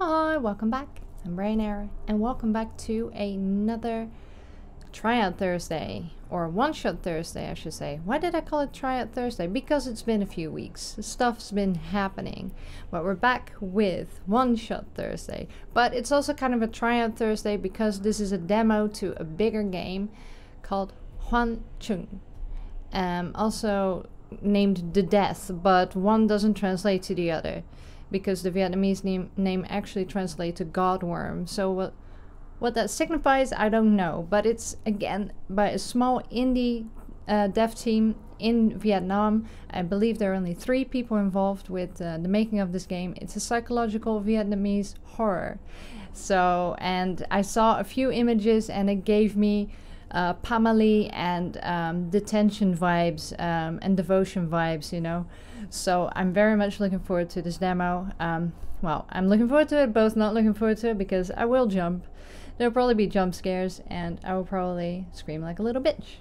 Hi, welcome back. I'm Brain BrainError, and welcome back to another Tryout Thursday, or One Shot Thursday, I should say. Why did I call it Tryout Thursday? Because it's been a few weeks. Stuff's been happening. But we're back with One Shot Thursday. But it's also kind of a Tryout Thursday because this is a demo to a bigger game called Thần Trùng. Um, also named The Death, but one doesn't translate to the other because the Vietnamese name, name actually translates to Godworm. So what what that signifies, I don't know. But it's again by a small indie uh, dev team in Vietnam. I believe there are only three people involved with uh, the making of this game. It's a psychological Vietnamese horror. So, and I saw a few images and it gave me uh, Pamali and um, detention vibes um, and devotion vibes, you know. So I'm very much looking forward to this demo. Um, well, I'm looking forward to it, both not looking forward to it because I will jump. There'll probably be jump scares and I will probably scream like a little bitch.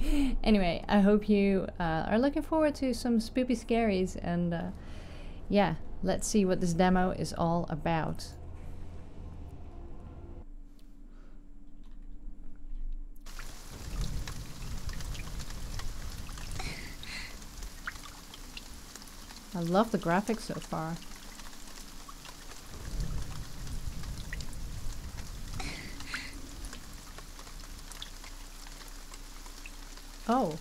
anyway, I hope you uh, are looking forward to some spoopy scaries and uh, yeah, let's see what this demo is all about. I love the graphics so far. Oh,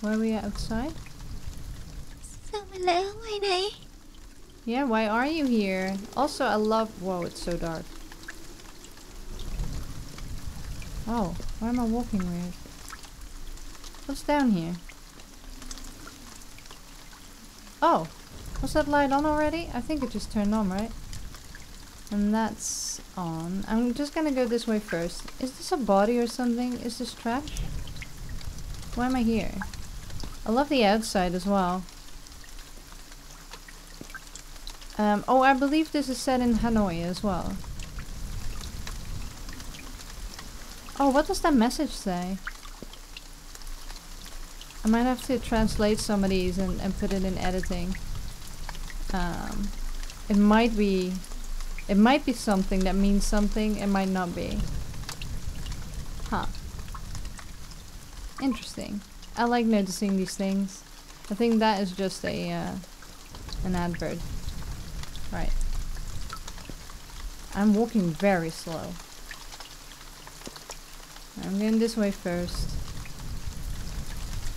where are we outside? Yeah, why are you here? Also, I love... Whoa, it's so dark. Oh, why am I walking weird? What's down here? Oh, was that light on already? I think it just turned on, right? And that's on. I'm just gonna go this way first. Is this a body or something? Is this trash? Why am I here? I love the outside as well. Um, oh, I believe this is set in Hanoi as well. Oh, what does that message say? I might have to translate some of these and, and put it in editing. Um, it might be... It might be something that means something, it might not be. Huh. Interesting. I like noticing these things. I think that is just a uh, an advert. Right. I'm walking very slow. I'm going this way first.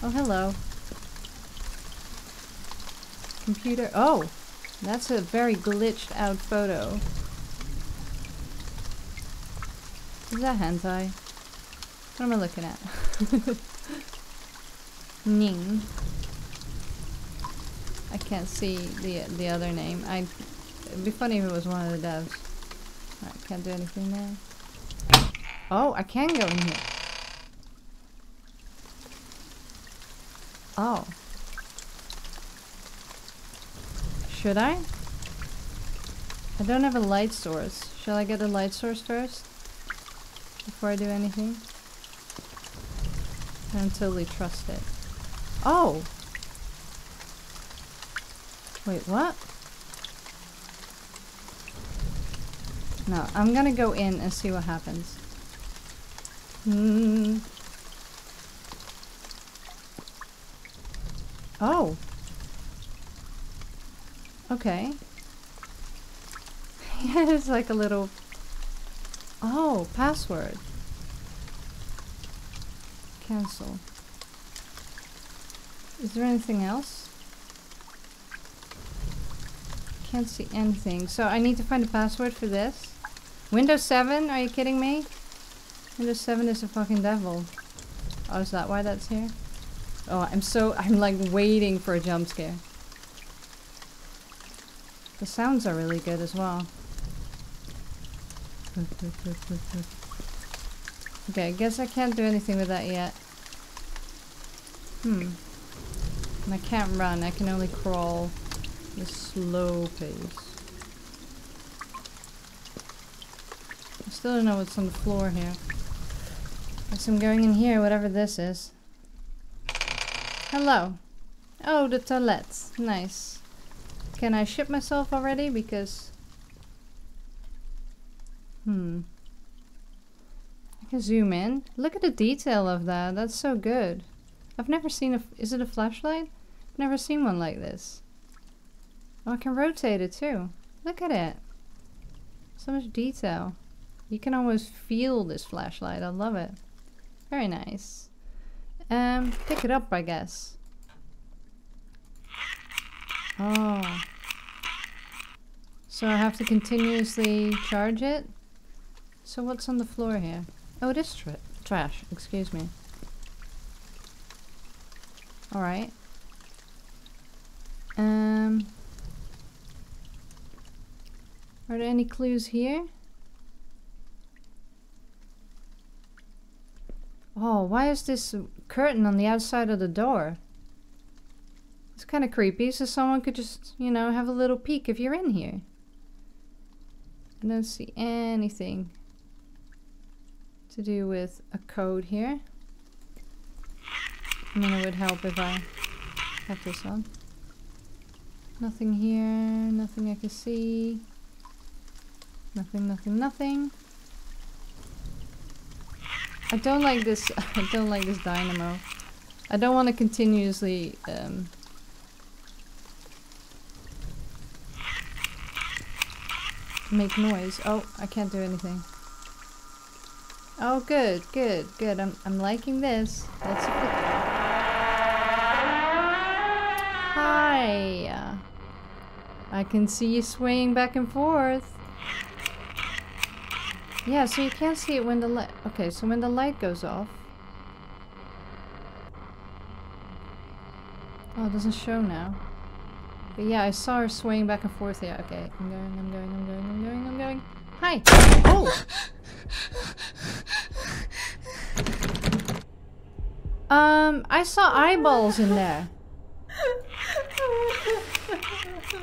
Oh, hello. Computer. Oh! That's a very glitched out photo. Is that hentai? What am I looking at? Ning. I can't see the the other name. I it'd be funny if it was one of the devs. I can't do anything there. Oh, I can go in here. Oh. Should I? I don't have a light source. Shall I get a light source first? Before I do anything? I don't totally trust it. Oh! Wait, what? No, I'm gonna go in and see what happens. Hmm. Oh. Okay. it's like a little... Oh, password. Cancel. Is there anything else? Can't see anything. So I need to find a password for this? Windows 7? Are you kidding me? Windows 7 is a fucking devil. Oh, is that why that's here? Oh, I'm so... I'm like waiting for a jump scare. The sounds are really good as well. Okay, I guess I can't do anything with that yet. Hmm. And I can't run, I can only crawl at a slow pace. I still don't know what's on the floor here. Guess I'm going in here, whatever this is. Hello. Oh, the toilets. Nice. Can I ship myself already? Because Hmm. I can zoom in. Look at the detail of that. That's so good. I've never seen a... Is it a flashlight? I've never seen one like this. Oh, I can rotate it too. Look at it. So much detail. You can almost feel this flashlight. I love it. Very nice. Um, pick it up, I guess. Oh. So I have to continuously charge it? So what's on the floor here? Oh, it is tra trash. Excuse me. Alright. Um... Are there any clues here? Oh, why is this curtain on the outside of the door? It's kind of creepy, so someone could just, you know, have a little peek if you're in here. I don't see anything to do with a code here. I mean, it would help if I have this on. Nothing here, nothing I can see. Nothing, nothing, nothing. I don't like this, I don't like this dynamo. I don't want to continuously um, make noise. Oh, I can't do anything. Oh, good, good, good. I'm, I'm liking this. That's a good... Hi! I can see you swaying back and forth. Yeah, so you can't see it when the light... Okay, so when the light goes off... Oh, it doesn't show now. But yeah, I saw her swaying back and forth Yeah, Okay, I'm going, I'm going, I'm going, I'm going, I'm going. Hi! Oh! Um, I saw eyeballs in there.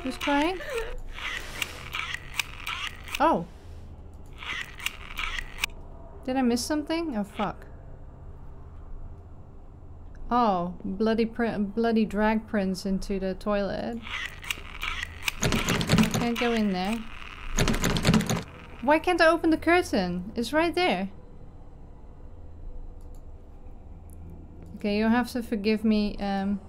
Who's crying? Oh. Did I miss something? Oh fuck. Oh, bloody bloody drag prints into the toilet. I can't go in there. Why can't I open the curtain? It's right there. Okay, you have to forgive me. Um.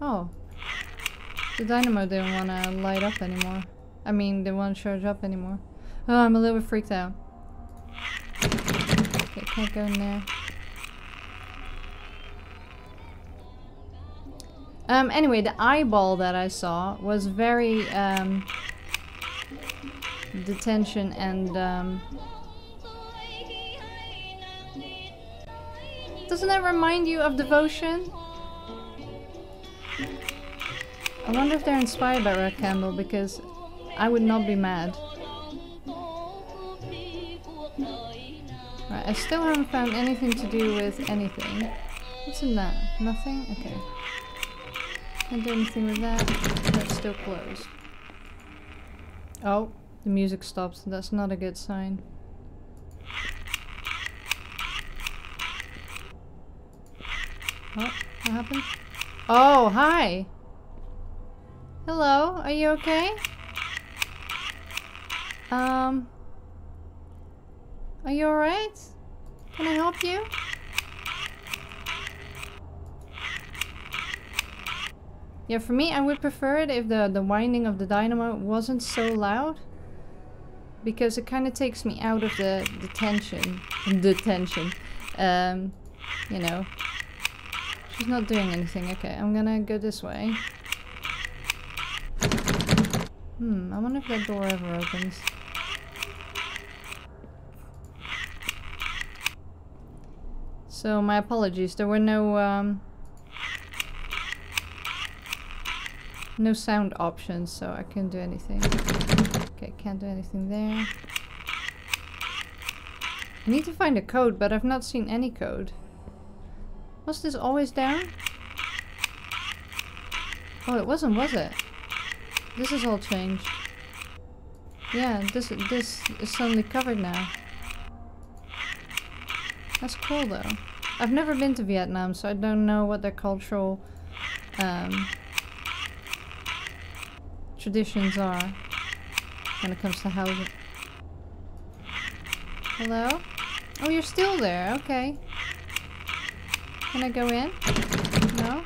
Oh. The dynamo didn't want to light up anymore. I mean, want to charge up anymore. Oh, I'm a little bit freaked out. Okay, can't go in there. Um, anyway, the eyeball that I saw was very, um, detention and, um, doesn't that remind you of devotion? I wonder if they're inspired by Red Candle because I would not be mad. I still haven't found anything to do with anything. What's in that? Nothing? Okay. Can't do anything with that. That's still closed. Oh, the music stops. That's not a good sign. Oh, what happened? Oh, hi! Hello, are you okay? Um... Are you alright? Can I help you? Yeah, for me, I would prefer it if the, the winding of the dynamo wasn't so loud. Because it kind of takes me out of the, the tension. The tension. Um, you know. She's not doing anything. Okay, I'm gonna go this way. Hmm, I wonder if that door ever opens. So, my apologies. There were no, um, No sound options, so I can't do anything. Okay, can't do anything there. I need to find a code, but I've not seen any code. Was this always down? Oh, it wasn't, was it? This is all changed. Yeah, this this is suddenly covered now. That's cool though. I've never been to Vietnam, so I don't know what their cultural um, traditions are. when it comes to housing. Hello? Oh, you're still there. Okay. Can I go in? No?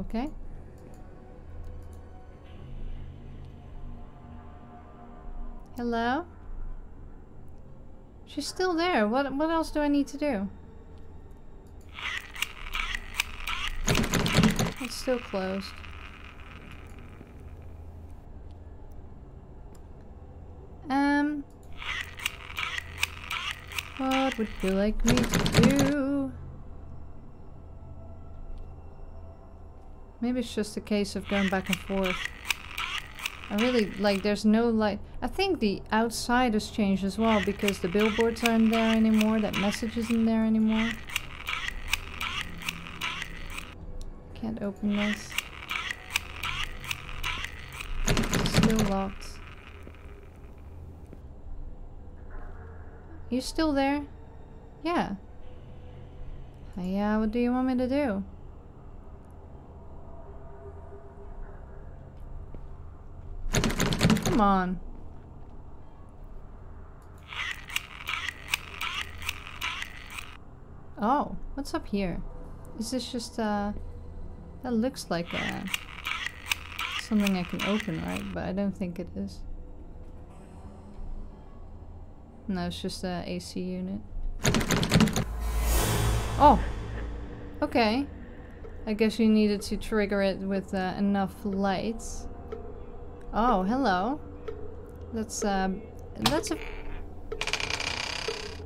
Okay. Hello? She's still there. What what else do I need to do? It's still closed. Um What would you like me to do? Maybe it's just a case of going back and forth. I really, like, there's no light. I think the outside has changed as well because the billboards aren't there anymore, that message isn't there anymore. Can't open this. Still locked. You still there? Yeah. Yeah, what do you want me to do? Come on. Oh, what's up here? Is this just uh that looks like uh something I can open, right? But I don't think it is. No, it's just a AC unit. Oh! Okay. I guess you needed to trigger it with uh, enough lights. Oh, hello. That's, uh, that's a...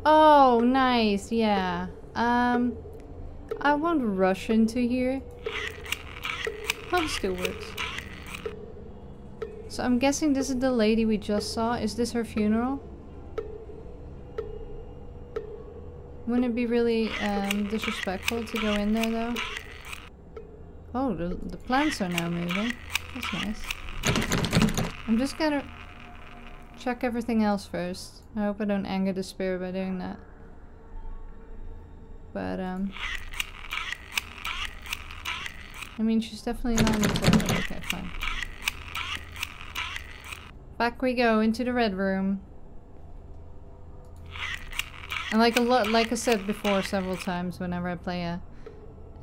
Oh, nice, yeah. Um, I won't rush into here. Oh, still works. So I'm guessing this is the lady we just saw. Is this her funeral? Wouldn't it be really um, disrespectful to go in there though? Oh, the, the plants are now moving. That's nice. I'm just gonna check everything else first. I hope I don't anger the spirit by doing that. But, um... I mean, she's definitely not in the. Okay, fine. Back we go, into the red room. And like a lot, like I said before several times whenever I play a,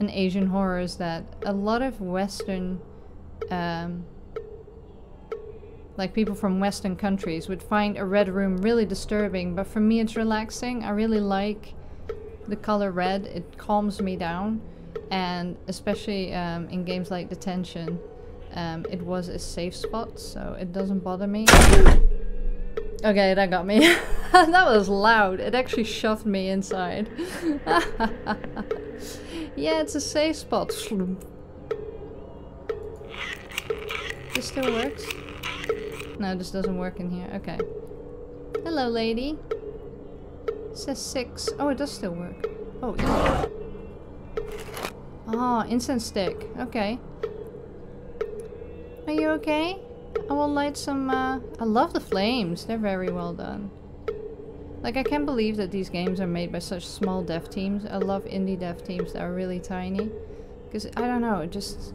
an Asian horror is that a lot of Western um, like people from Western countries would find a red room really disturbing, but for me it's relaxing. I really like the color red. It calms me down, and especially um, in games like Detention, um, it was a safe spot, so it doesn't bother me. okay, that got me. that was loud. It actually shoved me inside. yeah, it's a safe spot. This still works? No, this doesn't work in here. Okay. Hello, lady. It says six. Oh, it does still work. Oh, yeah. Oh, incense stick. Okay. Are you okay? I will light some, uh... I love the flames. They're very well done. Like, I can't believe that these games are made by such small dev teams. I love indie dev teams that are really tiny. Because, I don't know, it just...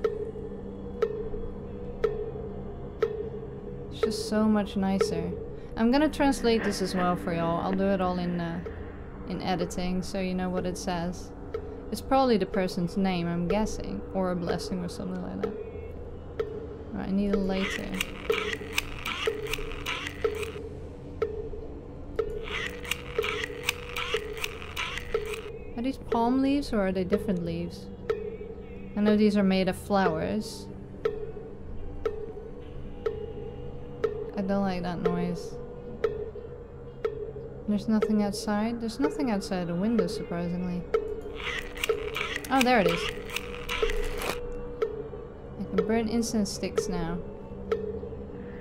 just so much nicer. I'm gonna translate this as well for y'all. I'll do it all in uh, in editing so you know what it says. It's probably the person's name, I'm guessing. Or a blessing or something like that. Right, I need a lighter. Are these palm leaves or are they different leaves? I know these are made of flowers. I don't like that noise. There's nothing outside? There's nothing outside the window, surprisingly. Oh, there it is. I can burn incense sticks now.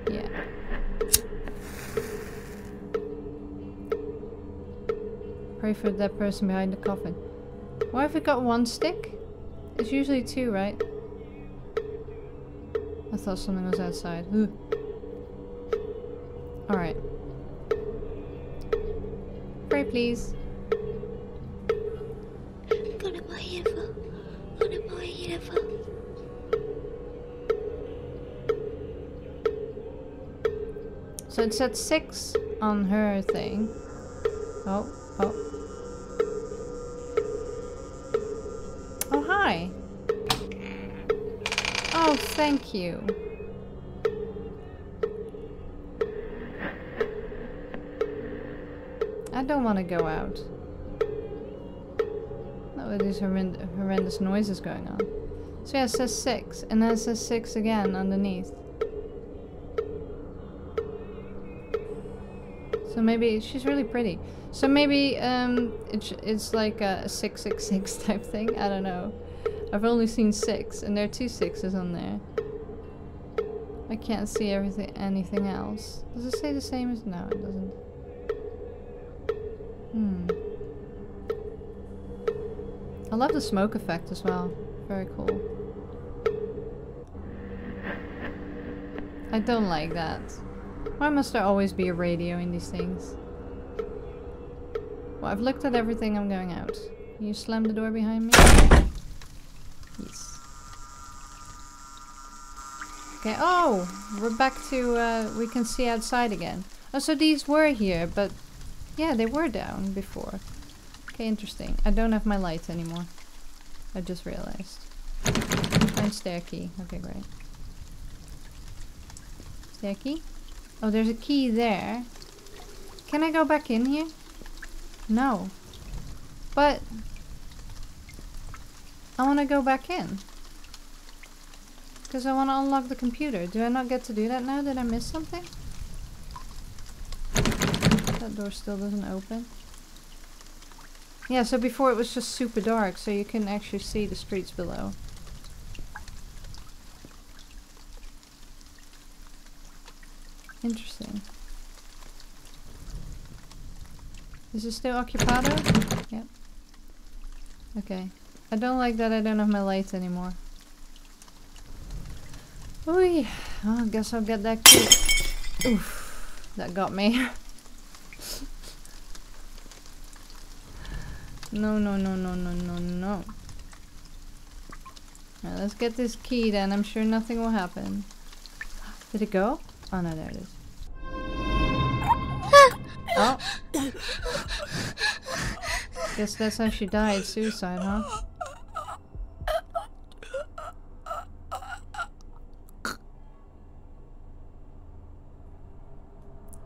Yeah. Pray for that person behind the coffin. Why have we got one stick? It's usually two, right? I thought something was outside. Ooh. Alright. Pray, please. Gonna buy here for unavoidable. So it said six on her thing. Oh, oh. Oh, hi. Oh, thank you. I don't want to go out. No, these horrend horrendous noises going on. So yeah, it says six, and then it says six again underneath. So maybe she's really pretty. So maybe um, it's it's like a six six six type thing. I don't know. I've only seen six, and there are two sixes on there. I can't see everything anything else. Does it say the same as no? It doesn't. Hmm. I love the smoke effect as well. Very cool. I don't like that. Why must there always be a radio in these things? Well, I've looked at everything, I'm going out. You slam the door behind me? Yes. Okay, oh! We're back to, uh, we can see outside again. Oh, so these were here, but yeah, they were down before. Okay, interesting. I don't have my lights anymore. I just realized. Find stair key. Okay, great. Stair key? Oh, there's a key there. Can I go back in here? No. But... I want to go back in. Because I want to unlock the computer. Do I not get to do that now? Did I miss something? That door still doesn't open. Yeah, so before it was just super dark, so you couldn't actually see the streets below. Interesting. Is it still occupado? Yep. Okay. I don't like that I don't have my lights anymore. Oy. Oh, I guess I'll get that key. Oof. That got me. no, no, no, no, no, no, no. Right, let's get this key then. I'm sure nothing will happen. Did it go? Oh no, there it is. oh. Guess that's how she died. Suicide, huh?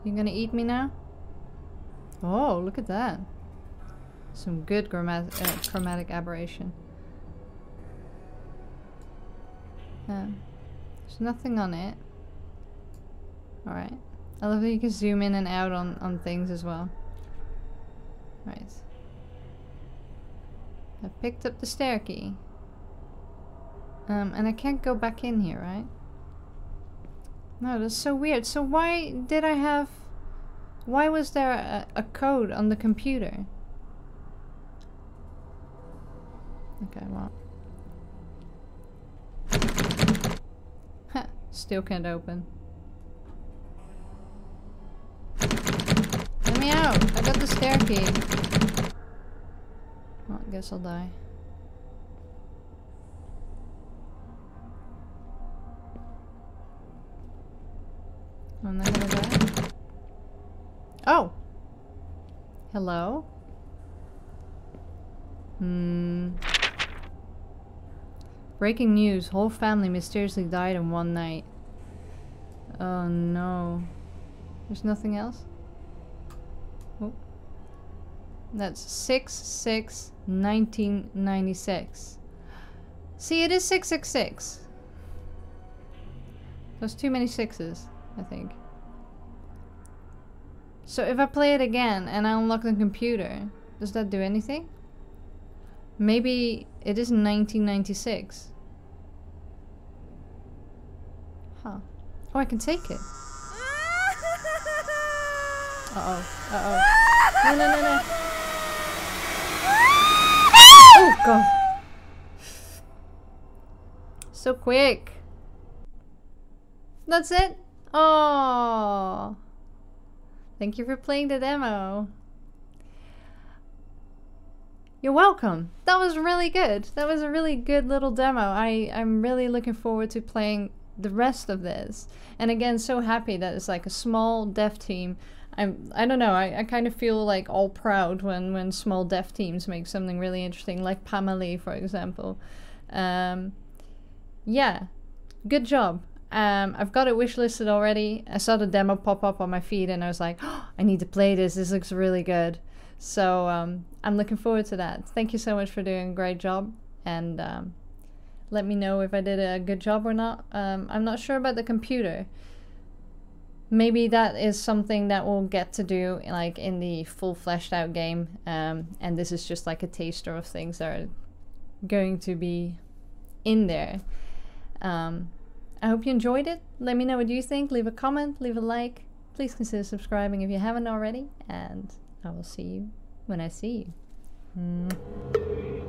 You gonna eat me now? Oh, look at that. Some good uh, chromatic aberration. Um, there's nothing on it. Alright. I love that you can zoom in and out on, on things as well. Right. I picked up the stair key. Um, and I can't go back in here, right? No, that's so weird. So why did I have... Why was there a, a code on the computer? Okay, well. Still can't open. Let me out! I got the stair key. Well, I guess I'll die. I'm not gonna die. Oh! Hello? Hmm. Breaking news. Whole family mysteriously died in one night. Oh no. There's nothing else? Oh. That's 6 6 1996. See, it is 666. There's too many sixes, I think. So if I play it again and I unlock the computer, does that do anything? Maybe it is 1996. Huh. Oh, I can take it. Uh-oh. Uh-oh. No, no, no, no. Oh, God. So quick. That's it? Oh. Thank you for playing the demo. You're welcome. That was really good. That was a really good little demo. I, I'm really looking forward to playing the rest of this. And again, so happy that it's like a small dev team. I'm, I don't know, I, I kind of feel like all proud when, when small dev teams make something really interesting, like Pamali, for example. Um, yeah, good job. Um, I've got it wishlisted already. I saw the demo pop up on my feed and I was like, oh, I need to play this. This looks really good. So um, I'm looking forward to that. Thank you so much for doing a great job. And um, let me know if I did a good job or not. Um, I'm not sure about the computer. Maybe that is something that we'll get to do like in the full fleshed out game. Um, and this is just like a taster of things that are going to be in there. Um, I hope you enjoyed it. Let me know what you think. Leave a comment, leave a like. Please consider subscribing if you haven't already. And I will see you when I see you. Mm.